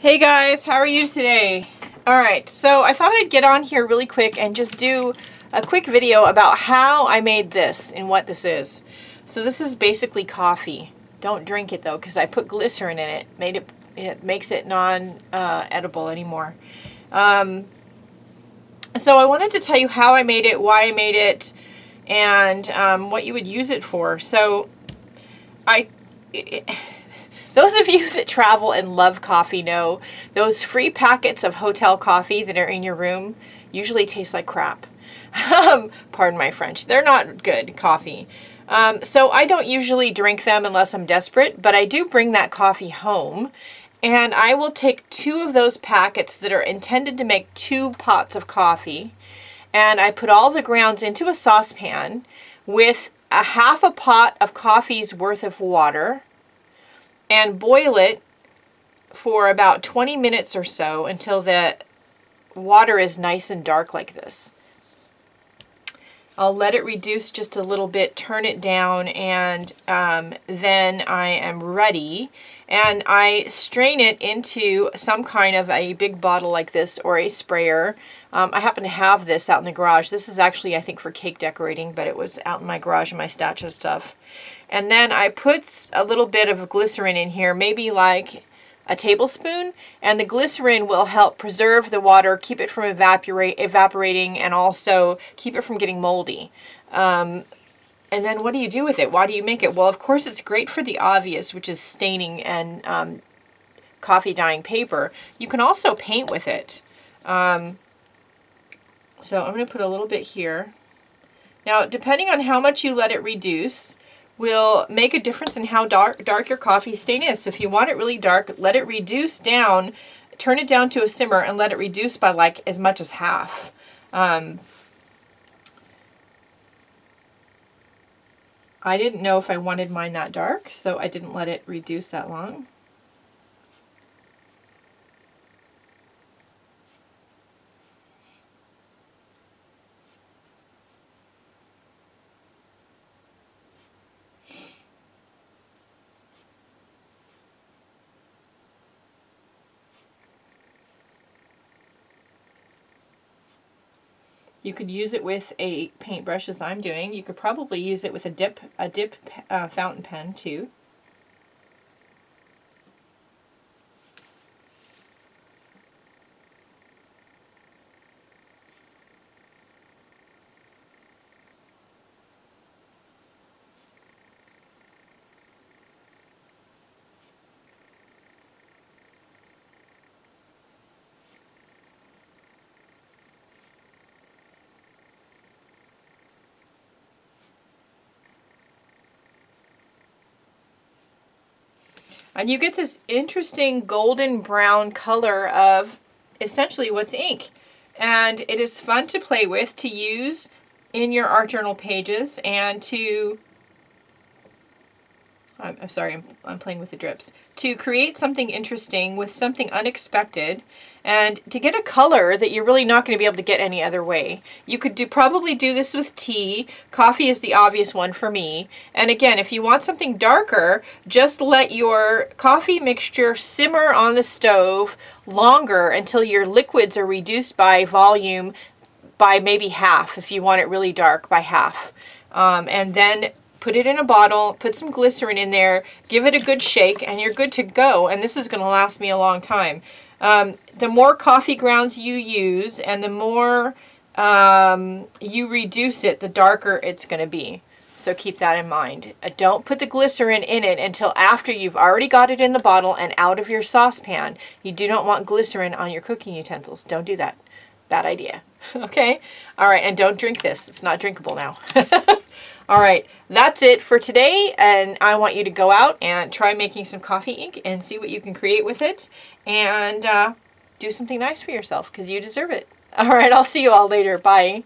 Hey guys, how are you today? Alright, so I thought I'd get on here really quick and just do a quick video about how I made this and what this is. So this is basically coffee. Don't drink it though because I put glycerin in it. Made it, it makes it non-edible uh, anymore. Um, so I wanted to tell you how I made it, why I made it, and um, what you would use it for. So I... It, those of you that travel and love coffee know those free packets of hotel coffee that are in your room usually taste like crap. Um, pardon my French. They're not good coffee. Um, so I don't usually drink them unless I'm desperate, but I do bring that coffee home and I will take two of those packets that are intended to make two pots of coffee and I put all the grounds into a saucepan with a half a pot of coffee's worth of water and boil it for about 20 minutes or so until the water is nice and dark like this. I'll let it reduce just a little bit, turn it down, and um, then I am ready. And I strain it into some kind of a big bottle like this or a sprayer. Um, I happen to have this out in the garage. This is actually, I think, for cake decorating, but it was out in my garage in my of stuff. And then I put a little bit of glycerin in here, maybe like a tablespoon, and the glycerin will help preserve the water, keep it from evaporate, evaporating, and also keep it from getting moldy. Um, and then what do you do with it? Why do you make it? Well, of course, it's great for the obvious, which is staining and um, coffee dyeing paper. You can also paint with it. Um, so I'm going to put a little bit here. Now, depending on how much you let it reduce, will make a difference in how dark, dark your coffee stain is. So if you want it really dark, let it reduce down, turn it down to a simmer and let it reduce by like as much as half. Um, I didn't know if I wanted mine that dark, so I didn't let it reduce that long. You could use it with a paintbrush as I'm doing. You could probably use it with a dip, a dip uh, fountain pen too. And you get this interesting golden brown color of essentially what's ink. And it is fun to play with, to use in your art journal pages and to I'm, I'm sorry, I'm, I'm playing with the drips, to create something interesting with something unexpected and to get a color that you're really not going to be able to get any other way. You could do probably do this with tea. Coffee is the obvious one for me. And again, if you want something darker, just let your coffee mixture simmer on the stove longer until your liquids are reduced by volume by maybe half if you want it really dark by half. Um, and then put it in a bottle, put some glycerin in there, give it a good shake, and you're good to go. And this is going to last me a long time. Um, the more coffee grounds you use and the more um, you reduce it, the darker it's going to be. So keep that in mind. Uh, don't put the glycerin in it until after you've already got it in the bottle and out of your saucepan. You do not want glycerin on your cooking utensils. Don't do that. Bad idea. okay? All right, and don't drink this. It's not drinkable now. All right, that's it for today, and I want you to go out and try making some coffee ink and see what you can create with it, and uh, do something nice for yourself because you deserve it. All right, I'll see you all later. Bye.